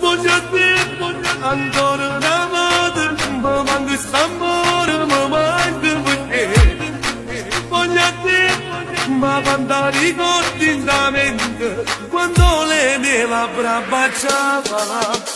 Voglio te, ancora una volta, mi manca st'amore, mi manca per te. Voglio te, ma quando ricordi in mente, quando le mie labbra baciavano,